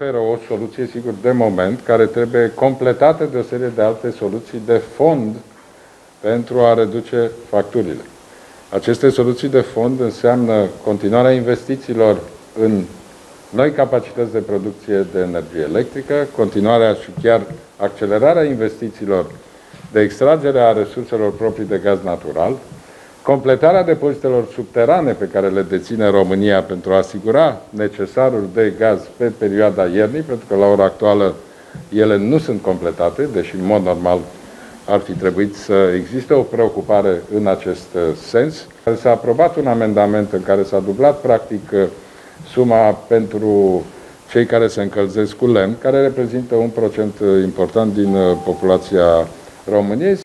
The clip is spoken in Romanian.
oferă o soluție, sigur, de moment, care trebuie completată de o serie de alte soluții de fond pentru a reduce facturile. Aceste soluții de fond înseamnă continuarea investițiilor în noi capacități de producție de energie electrică, continuarea și chiar accelerarea investițiilor de extragere a resurselor proprii de gaz natural, completarea depozitelor subterane pe care le deține România pentru a asigura necesarul de gaz pe perioada iernii, pentru că la ora actuală ele nu sunt completate, deși în mod normal ar fi trebuit să existe o preocupare în acest uh, sens. S-a aprobat un amendament în care s-a dublat practic uh, suma pentru cei care se încălzesc cu lemn, care reprezintă un procent uh, important din populația României.